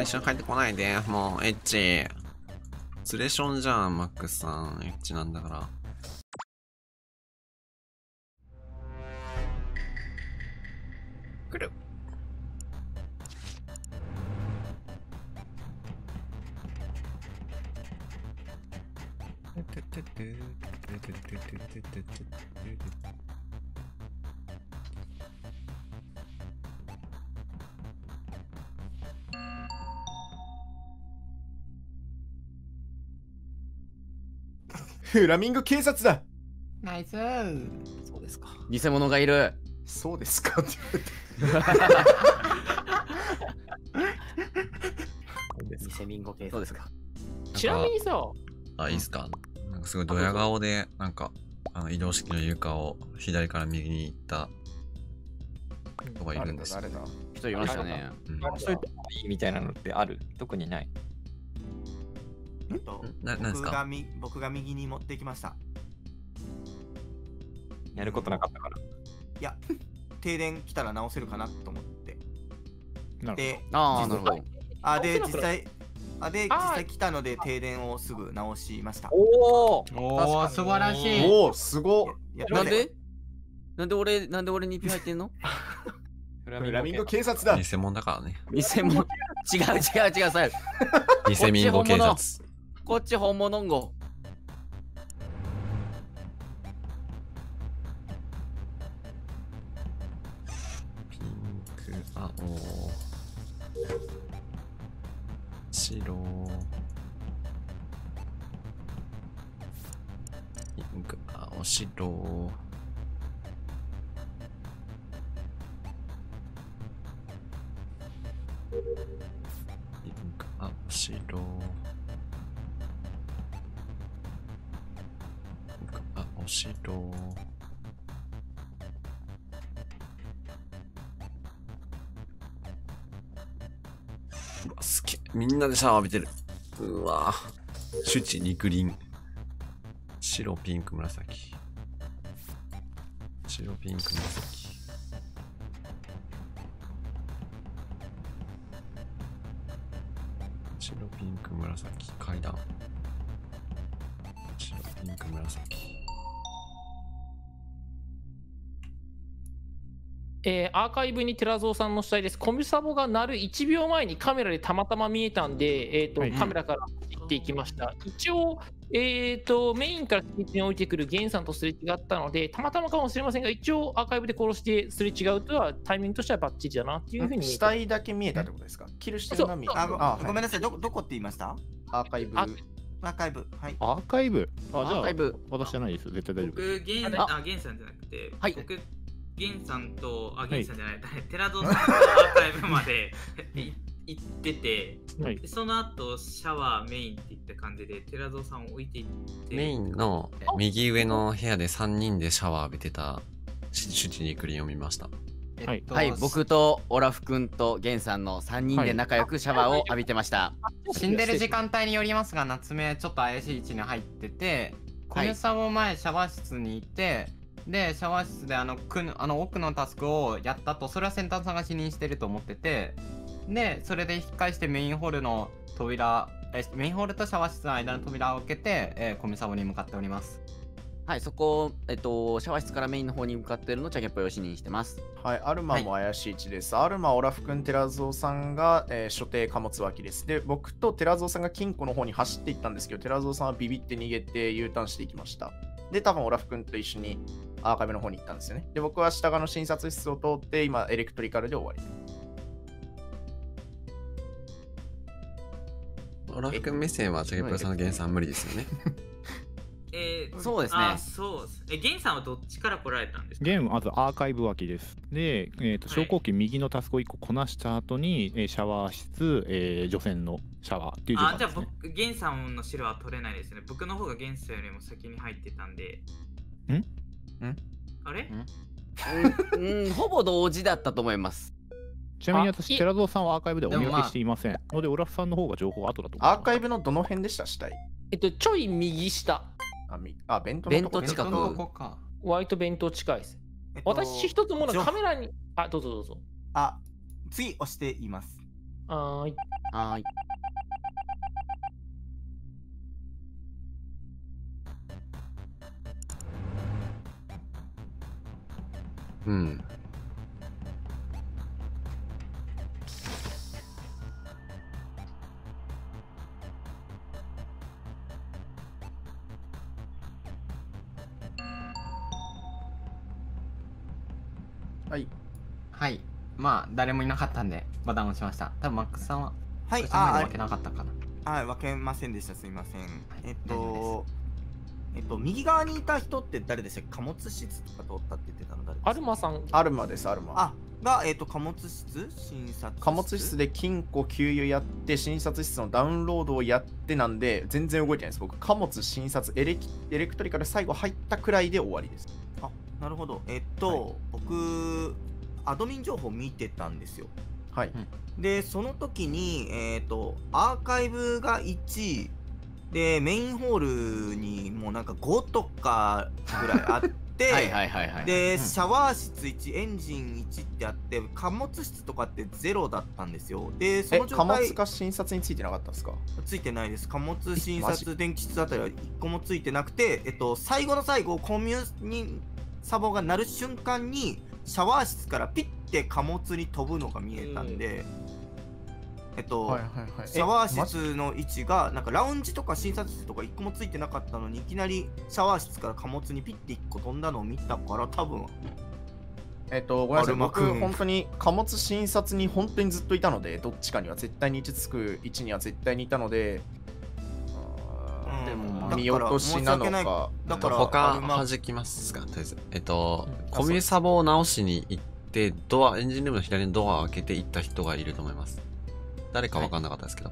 一緒に帰ってこないで。もう、エッチ。ツレションじゃん、マックスさん。エッチなんだから。来る。フラミンゴ警察だ。ナイス。そうですか。偽物がいる。そうですか。って言われて偽民語系そうですか。ちなみにさ、あ、いいっすかなんかすごいドヤ顔で、なんか、あの移動式の床を左から右に行った人がいる。んですよ。誰だ人いましたね。うんそういうとこいいみたいなのってある。特にない。えっとななんですか？僕がみ僕が右に持ってきました。やることなかったから。いや、停電来たら直せるかなと思って。なるで、ああ、なるほど。あであ実際あであー実際来たので停電をすぐ直しました。おおおお、素晴らしい。おおすごっいやなんで？なんで俺、なんで俺に P 入ってんの？ラミンゴ警察だ偽物だからね。偽物。違う違う違う、さ偽民語警察。こっち本物んご。ピンク、青、白、ピンク、青、白、うわ、すげえ。みんなでシャワー浴びてる。うわシュチ、肉林。白、ピンク、紫。白、ピンク、紫。アーカイブに寺蔵さんの死体です。コミュサボが鳴る1秒前にカメラでたまたま見えたんで、えーとはいカメラから行っていきました。一応、えー、とメインから敷地に降りてくるゲンさんとすれ違ったので、たまたまかもしれませんが、一応アーカイブで殺してすれ違うとはタイミングとしてはバッチリだなっていうふうに死た。体だけ見えたってことですか？キルしてるのは見えあごあごめんなさい、どどこって言いました？アーカイブあアーカイブ。はい。アーカイブ？あ、アーカイブ。私じゃないです。絶対大丈夫。僕、ゲンああゲンさんじゃなくて、はい僕、ゲンさんと、あ、ゲンさんじゃない、寺蔵さんとアーカイブまで い行ってて、はい。でその後、シャワーメインっていった感じで、寺蔵さんを置いていって、メインの右上の部屋で3人でシャワー浴びてたシシュチ肉林を見ました。はい。はい、僕とオラフ君とゲンさんの3人で仲良くシャワーを浴びてました。死んでる時間帯によりますが、夏目ちょっと怪しい位置に入ってて、小はい。宮さんも前シャワー室にいて、で、シャワー室であのくぬあの奥のタスクをやったと、それは先端さんが死任してると思ってて、で、それで引き返してメインホールの扉、えメインホールとシャワー室の間の扉を開けて、えー、コミサボに向かっております。はい、そこ、えっと、シャワー室からメインの方に向かってるのをチャゲッポヨシにしてます。はい、アルマも怪しい位置です。アルマ、オラフ君、寺蔵さんが、えー所定貨物脇です。で、僕と寺蔵さんが金庫の方に走っていったんですけど、寺蔵さんはビビって逃げて U ターンしていきました。で、多分オラフ君と一緒にアーカイブの方に行ったんですよね。で、僕は下側の診察室を通って、今、エレクトリカルで終わり。オラフ君目線はチャゲプロさんの原産無理ですよね。えーそうですねあ、そうです。え、ゲンさんはどっちから来られたんですか？ゲームまずアーカイブ脇です。で、えー、とはい昇降機右のタスクを1個こなした後に、えーシャワー室、えー除染のシャワーっていう順あ、じゃあ。僕、ゲンさんの白は取れないですね。僕の方がゲンさんよりも先に入ってたんで。ん？ん？あれ？うん、うん ほぼ同時だったと思います。ちなみにあ私、い寺蔵さんはアーカイブでお見分けしていません。ので、オラフさんの方が情報は後だと思います。アーカイブのどの辺でした？死体えっと、ちょい右下、あ、みあ弁当弁のとこ当近く弁当のここか。割と弁当近いです。えっと私一つものカメラに、あ、どうぞどうぞ。あ、次押しています。はーい。はーい。うん。まあ、誰もいなかったんで、ボタンを押しました。多分マックスさんは、はい、あそこまで負けなかったかな。あ、はい、分けませんでした。すいません。えっと、えっと、右側にいた人って誰でしたっけ？貨物室とか通ったって言ってたの誰アルマさん、アルマです、アルマ。あ、が、えっと、貨物室？診察貨物室で金庫給油やって診察室のダウンロードをやってなんで全然動いてないです僕貨物診察エレキエレクトリカル最後入ったくらいで終わりですあ、なるほど。えっと、僕、アドミン情報見てたんですよ。はい、で、その時に、えっ、と、アーカイブが1、で、メインホールにもうなんか5とかぐらいあって、はいはいはいはい。で、シャワー室1、エンジン1ってあって、貨物室とかって0だったんですよ。で、そえの状態貨物か診察についてなかったですか？ついてないです。貨物診察電気室あたりは1個もついてなくて、えっと、最後の最後、コミュニサボが鳴る瞬間に、シャワー室からピッて貨物に飛ぶのが見えたんで、えっと、はいはいはい。シャワー室の位置が、なんかラウンジとか診察室とか1個もついてなかったのに、いきなりシャワー室から貨物にピッて1個飛んだのを見たから、多分。えっとごめんなさい。僕本当に貨物診察に本当にずっといたのでどっちかには絶対に位置つく位置には絶対にいたのであーうんでもまあ見落としなのだかだから他アルマ弾きますか？とりあえず。えっと、うんコミュサボを直しに行って、ドア、エンジンルームの左のドアを開けて行った人がいると思います。誰か分かんなかったですけど。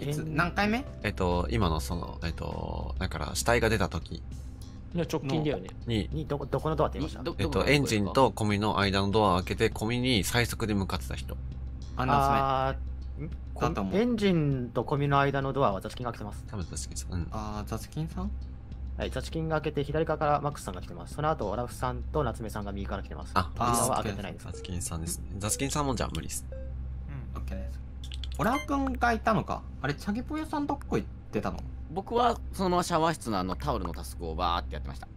いつ何回目？えっと、今のその、えっと、だから死体が出た時いや直近だよね。に、にどこどこのドアって言いました？どえっと、エンジンとコミの間のドアを開けて、コミに最速で向かってた人。あ、ナあーんだとエンジンとコミの間のドアはザチキンが開けてます。多分確かにそう。うん。あー、ザツキンさん？はい、ザチキンが開けて左側からマックスさんが来てます。その後、オラフさんと夏目さんが右から来てます。ああー開けてないですザ。スキンさんですね。ザスキンさんもじゃあ無理です。オッケーです。オラフ君がいたのか？あれ、チャゲポヨさんどこ行ってたの？僕はそのままシャワー室のあのタオルのタスクをバーってやってました。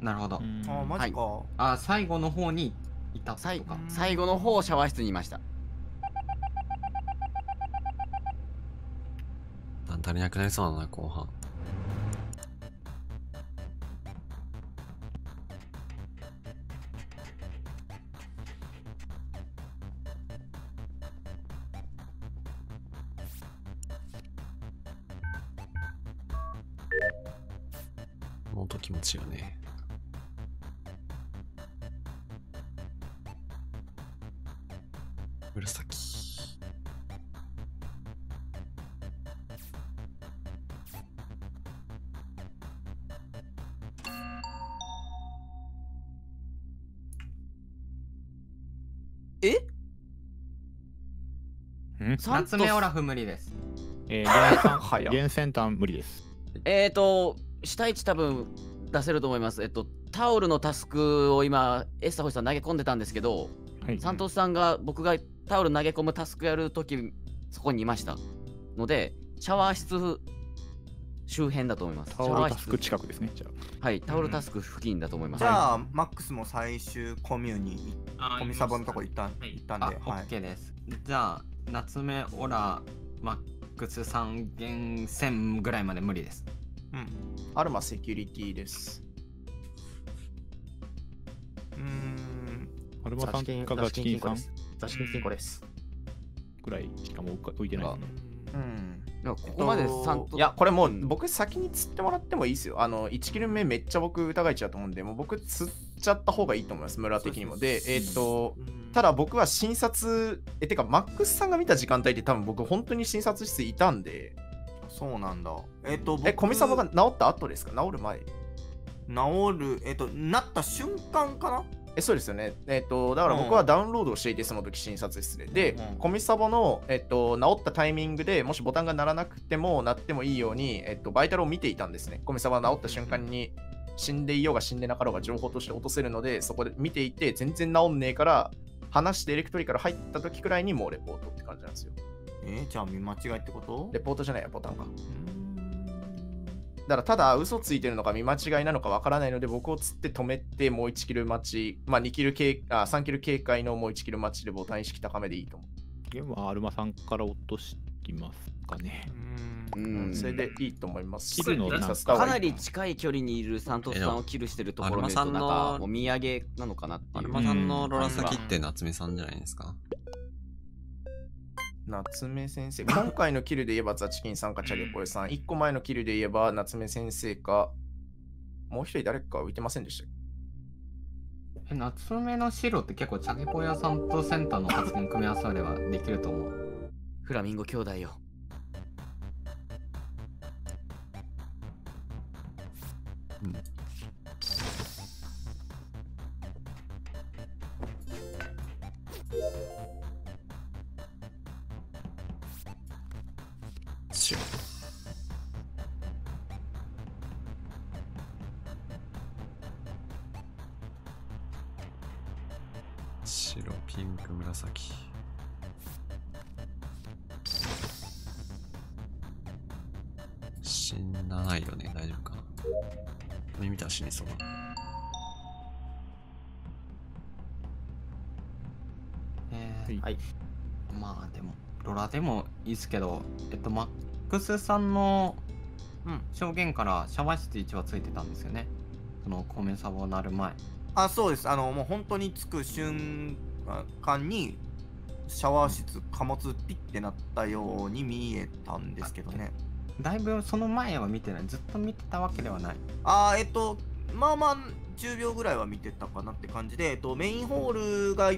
なるほど。あー、マジか。あー、最後の方にいた最とか。最後の方シャワー室にいました。だん足りなくなりそうだな、後半。もっと気持ちいいよね。夏目オラフ無理です。えー、原先端無理です。えーと、死体値多分出せると思います。えっと、タオルのタスクを今、エスタホイさん投げ込んでたんですけど、はい。サントスさんが僕がタオル投げ込むタスクやるとき、そこにいました。ので、シャワー室周辺だと思います。タオルタスク近くですね。じゃはい、タオルタスク付近だと思います。じゃあ、マックスも最終コミュに、あコミサボのとこ行った,、はいあ、行ったんで、オはいッケーです。じゃあ、夏目オラ、マックス三元線ぐらいまで無理です。うん。アルマセキュリティですうーん。あ。アルマさんかザチガチキンさんキン金庫です。ザチキン金庫です。ぐらいしかもう置いてないですね。うんここまでサントいや、これもううん僕先に釣ってもらってもいいですよ。あの、1キル目めっちゃ僕疑いちゃうと思うんで、もう僕釣っちゃった方がいいと思います、村的にも。で、えっ、と、ただ僕は診察、え、てか、マックスさんが見た時間帯って多分僕本当に診察室いたんで、そうなんだ。えっ、と、僕え、コミサボが治った後ですか？治る前治る、えっ、と、なった瞬間かな？え、そうですよね。えっ、と、だから僕はダウンロードをしていて、その時診察室で。で、うんコミサボの、えっ、と、治ったタイミングでもしボタンが鳴らなくても、鳴ってもいいように、えっ、と、バイタルを見ていたんですね。コミサボが治った瞬間に、死んでいようが死んでなかろうが情報として落とせるので、そこで見ていて、全然治んねえから、話してエレクトリカル入った時くらいにもうレポートって感じなんですよ。えー、じゃあ見間違いってこと？レポートじゃないや、ボタンか。だからただ嘘ついてるのか見間違いなのかわからないので僕を釣って止めてもう1キル待ち、まあ2キル警あ3キル警戒のもう1キル待ちでボタン意識高めでいいと思ゲームはアルマさんから落としてきますかね。う。うんそれでいいと思います。かないり近い距離にいるサントスさんをキルしてるところを見るとなんアルマさんのかお土産なのかなっていうアルマさんのロラサキって夏目さんじゃないですか？夏目先生。今回のキルで言えばザチキンさんかチャゲポエさん。1個前のキルで言えば夏目先生か。もう一人誰か浮いてませんでしたっえ夏目の白って結構チャゲポヤさんとセンターの発言組み合わせればできると思う。フラミンゴ兄弟よ白。白、ピンク、紫。目見たら死にそ。えーはい。まあでも、ロラでもいいですけど、えっと、マックスさんのうん証言からシャワー室1はついてたんですよね。そのコメサボなる前。あ、そうです。あの、もう本当に着く瞬間に、シャワー室、貨物ピッてなったように見えたんですけどね。だいぶその前は見てない。ずっと見てたわけではない。あーえっと、まあまあ、10秒ぐらいは見てたかなって感じで、えっと、メインホールが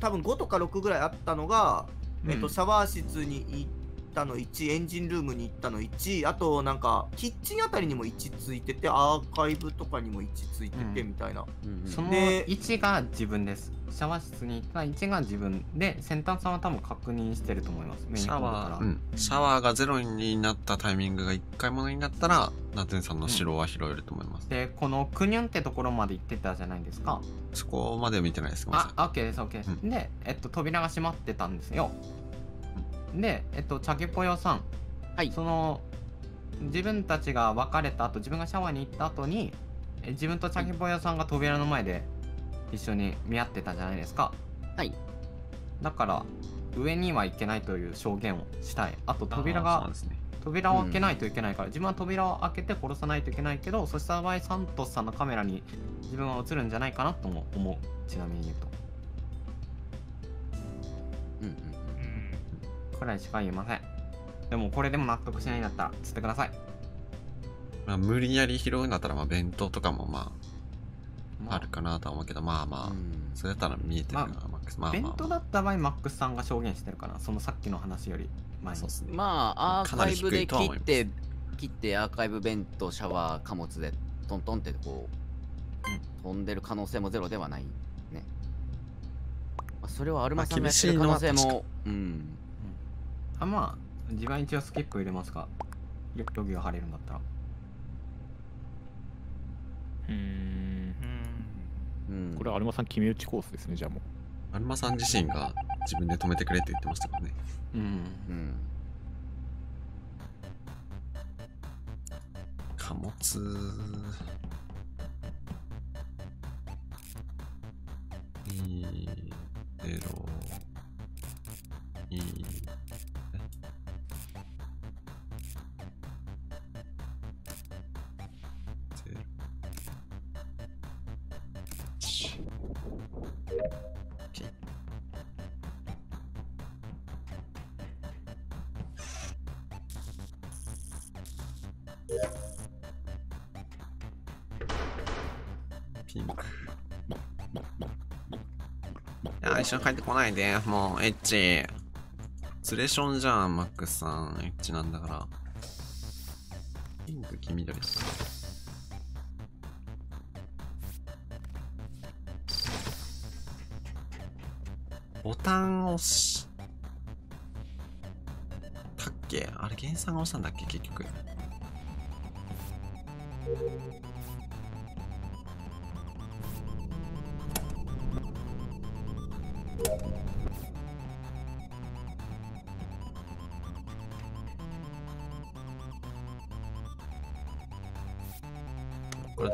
多分5とか6ぐらいあったのが、えっと、うん。シャワー室に行ったの1、エンジンルームに行ったの1、あとなんか、キッチンあたりにも1ついてて、アーカイブとかにも1ついててうんみたいな。うんうんそので1が自分です。シャワー室に行った1が自分で、先端さんは多分確認してると思います。メイシャ。ワー、うん、シャワーがゼロになったタイミングが1回ものになったら、夏目さんの白は拾えると思います。で、このクニュンってところまで行ってたじゃないですか。そこまで見てないです。ごめんなさあ、OK です、OK です。うで、えっと、扉が閉まってたんですよ。で、えっと、チャゲポヨさん。はいその、自分たちが別れた後、自分がシャワーに行った後に、え自分とチャゲポヨさんが扉の前で一緒に見合ってたじゃないですか。はい。だから、上には行けないという証言をしたい。あと、い。扉がね。扉を開けないといけないから、自分は扉を開けて殺さないといけないけど、そした場合、サントスさんのカメラに自分は映るんじゃないかなとも思う。ちなみに言うと。うんうんくらいしか言えません。でも、これでも納得しないんだったら、釣ってください。まあ、無理やり拾うんだったら、まあ、弁当とかもままあ、あるかなとは思うけど、まあまあ、うんそれだったら見えてるな、まマックス。まあまあ、弁当だった場合、マックスさんが証言してるから、そのさっきの話より前に。そうですね。まあアーカイブで切って切ってアーカイブ弁当シャワー貨物でトントンってこう、飛んでる可能性もゼロではないね、まあ、それはアルマさんがやってる可能性もうんあまあ地盤一応結構入れますか？よくロギが晴れるんだったら。うん。うん。これはアルマさん決め打ちコースですねじゃあもう。アルマさん自身が自分で止めてくれって言ってましたからね。うん。うん貨物。2 0いや、一緒に帰ってこないで。もう、エッチ。ツレションじゃん、マックスさん。エッチなんだから。ピンク、黄緑だった。ボタン押したっけ？あれ、原産が押したんだっけ？結局。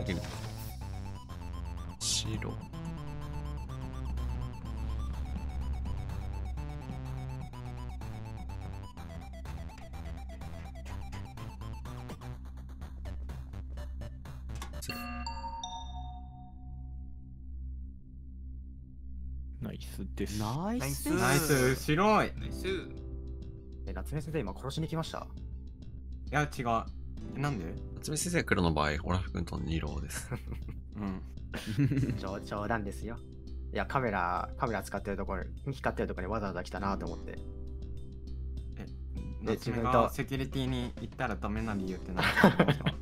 これできる。白。ナイスです。ナイスナイス白いいナイスえ、夏目先生、今殺しに来ました？や違うなんで？夏目先生黒の場合、オラフ君と2ローです。うん冗冗談ですよ。いや、カメラ、カメラ使ってるところに、光ってるところにわざわざ来たなと思って。夏目自分とがセキュリティに行ったらダメな理由って何です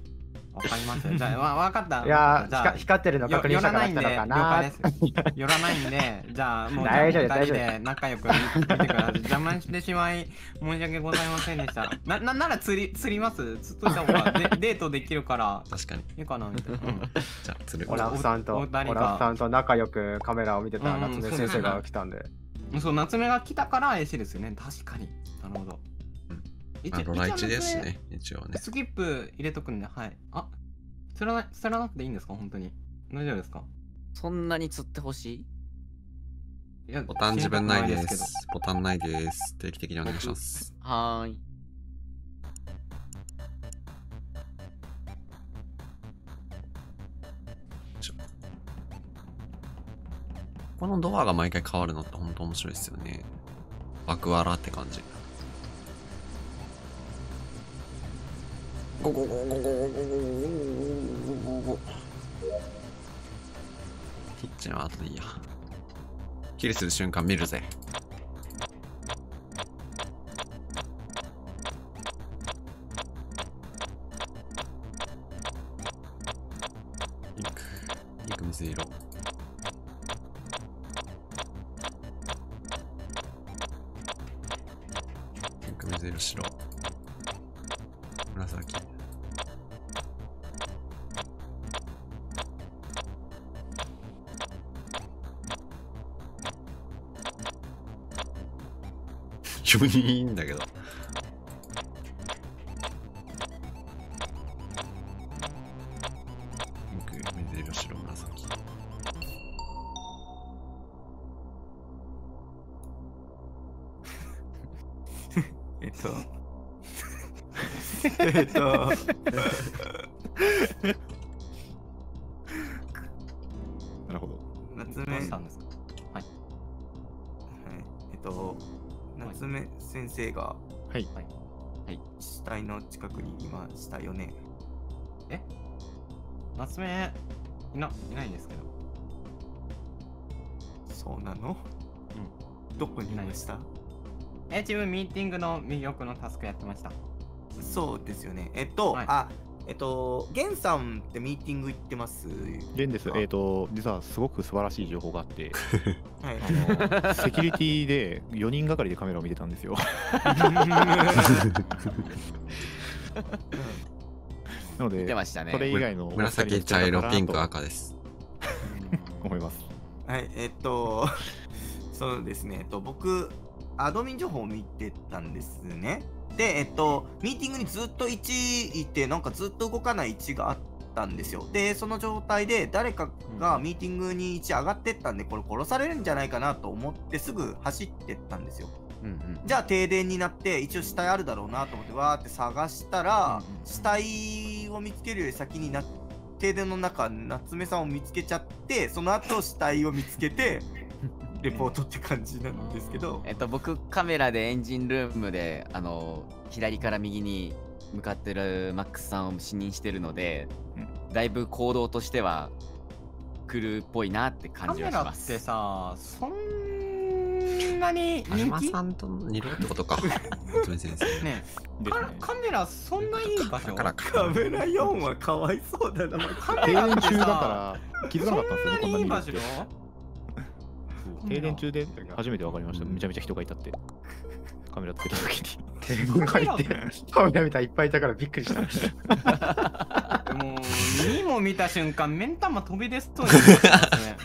ります じゃあ、わわかった。いやー、じゃあ光光ってるのよ確認したから来たのかな寄らないんで了解です。寄らないんで、じゃあもう大丈夫大丈で仲良く見てください。邪魔してしまい申し訳ございませんでした。なななら釣り釣ります？釣っといた方がデ デートできるから確かに。いいかなみたいな。うんじゃあ、釣るオ。ラフさんと、オラフさんと仲良くカメラを見てたうん夏目先生が来たんで。そう、夏目が来たから怪しいですよね。確かに。なるほど。一まあ、ロラ1一応ですしね、一応ね。スキップ入れとくんで、はい。あ、釣らな釣らなくていいんですか？本当に。大丈夫ですか？そんなに釣ってほしい？いやボタン自分ないです。ボタンないです。定期的にお願いします。はーい。このドアが毎回変わるのって本当面白いですよね。爆笑って感じ。ゴゴゴゴゴゴゴゴゴゴゴゴキッチンは後でいいや。キルする瞬間見るぜ。紫。4人いいんだけど。先生がはい。はい。死体の近くにいましたよね。え？夏目いな、いないですけど。そうなの？どこにいました？え、自分ミーティングの魅力のタスクやってました。そうですよね。えっと、はいあ、えっと、ゲンさんってミーティング行ってます？現です。えっ、と、実はすごく素晴らしい情報があって、はい。あの、セキュリティで4人がかりでカメラを見てたんですよ。なので、見てましたねそれ以外の紫茶色ピンク赤赤です 思います。はい、えっと、そうですね、えっと、僕、アドミン情報を見てたんですね。で、えっと、ミーティングにずっと1いて、なんかずっと動かない1があったんですよ。で、その状態で誰かがミーティングに1上がってったんで、これ殺されるんじゃないかなと思ってすぐ走ってったんですよ。うんうん。じゃあ停電になって一応死体あるだろうなと思ってわーって探したら、うんうんうん死体を見つけるより先にな停電の中夏目さんを見つけちゃってその後死体を見つけてレポートって感じなんですけど。えっと、僕、カメラでエンジンルームで、あの、左から右に向かってるマックスさんを視認してるので、だいぶ行動としては、来るっぽいなってカ感じメラってはします。さ、そんなに人気？さんと二郎ってことか。ねですね。カカメラそんないい場所？だからカメラ4はかわいそうだな。カメラ中ださから気づかなかったんですよね、こんなに。いいい場所？そう停電中で初めて分かりました。めちゃめちゃ人がいたって。カメラつけた時に。天狗入って、カメラ見たらいっぱいいたからびっくりした。もう、2も見た瞬間、目ん玉飛び出そうになってますね。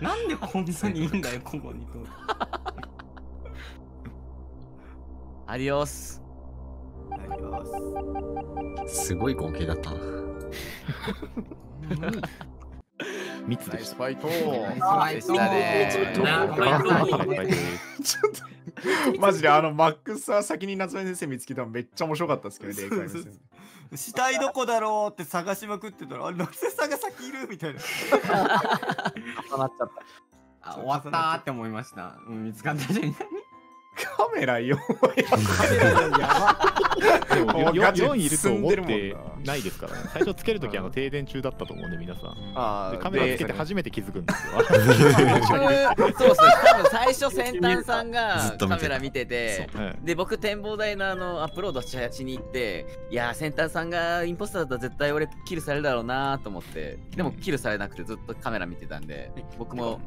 なんでこんなにいいんだよ、ここにと。アディオス。ありますすごい合計だったな密でした。ナイスファイトでしたファイトナイスファイトちょっとマジであのマックスは先に夏目先生見つけたのめっちゃ面白かったですけどね、霊界の先生死体どこだろうって探しまくってたら、あれ、夏目さんが先いるみたいな。重なっちゃった。あ終わったーって思いました。うん見つかった瞬間に。カメラよ。でもよもうガチ4いると思っ進んでるてないですからね。最初つけるときあの停電中だったと思うんで皆さん。あーでカメラつけて初めて気づくんですよ。そうそう多分最初先端さんがカメラ見ててで僕展望台のあのアップロードししに行っていや先端さんがインポスターだったら絶対俺キルされるだろうなと思ってでもキルされなくてずっとカメラ見てたんで僕も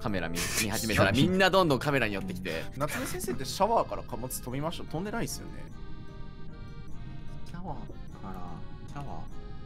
カメラ見見始めたらみんなどんどんカメラに寄ってきて夏目先生ってシャワーから貨物飛びました飛んでないですよね。シャワーから、シャワー？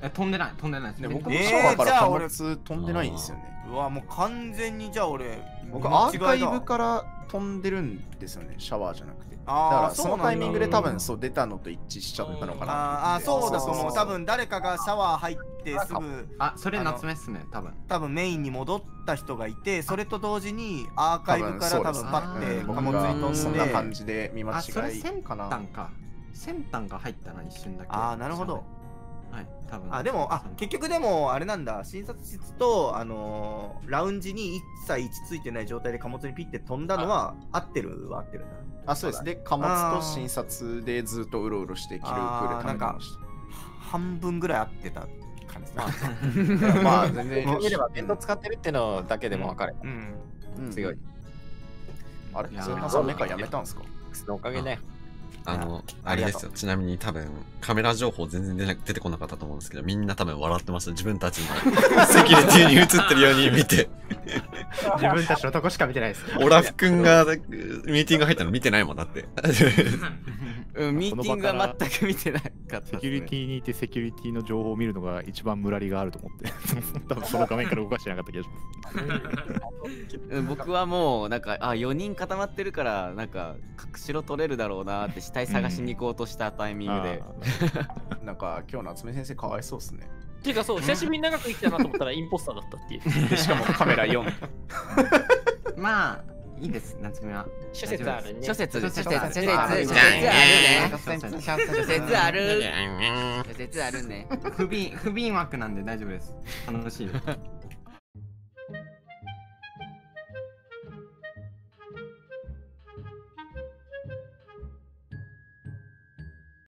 え、飛んでない、飛んでないですねね。僕もシャワーから貨物飛んでないんですよね。うわ、もう完全にじゃあ俺、僕アーカイブから飛んでるんですよね、シャワーじゃなくて。だからそのタイミングで多分そう出たのと一致しちゃったのかな。あーあー、そうだ。そうそうそう多分誰かがシャワー入ってすぐ、あ、それ夏目っすね、多分。多分メインに戻った人がいて、それと同時にアーカイブから多分パッて貨物に飛そんなんで、感じで見間あ、それ違い先かな。端か。先端が入ったな、一瞬だけ。ああ、なるほど。はい、多分。あでもあ結局でもあれなんだ診察室と、あのーラウンジに一切位置ついてない状態で貨物にピッて飛んだのは合ってるは合ってるんだあ、そうです。で、貨物と診察でずっとうろうろして、キループであー溜めてまし半分ぐらい合ってた感じですねた。まあ、全然。見れば弁当使ってるってのだけでも分かる。うんうん強い。あれそれなメカやめたんすか？のおかげね。あの、あれですよ。ちなみに多分、カメラ情報全然出な出てこなかったと思うんですけど、みんな多分笑ってました。自分たちの セキュリティに映ってるように見て。自分たちのとこしか見てないです。オラフ君がミーティング入ったの見てないもんだって。うん ミーティングは全く見てなかったねセキュリティにいてセキュリティの情報を見るのが一番ムラリがあると思って、多分その画面から動かしてなかった気がします。うん僕はもうなんかあ4人固まってるからなんか隠しろ取れるだろうなって死体探しに行こうとしたタイミングで、なんか今日夏目先生かわいそうっすね。ていうかそう、久しぶりに長く生きたなと思ったらインポスターだったっていう。でしかもカメラ4。まあ、いいです、夏目は。諸説あるね。諸説諸説諸説諸説あるあるね。諸説ある諸説あるね。不憫、不憫枠なんで大丈夫です。楽しい。です。